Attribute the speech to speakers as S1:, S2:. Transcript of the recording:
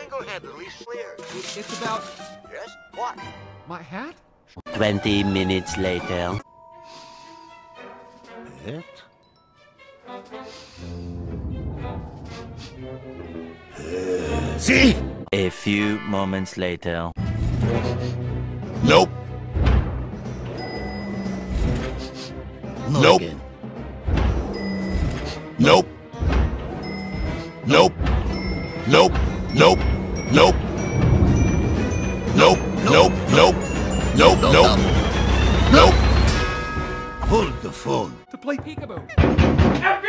S1: single-handedly cleared.
S2: It's about
S1: Yes? What?
S2: my hat?
S3: 20 minutes later.
S4: Pet? See?
S3: A few moments later.
S4: Nope.
S5: No
S4: Nope.
S5: again.
S4: Nope. Nope. Nope. Nope. Nope. Nope. Nope. Nope. Nope. Nope. Nope.
S5: Hold the phone.
S2: To play peekaboo.
S6: FBI, open up!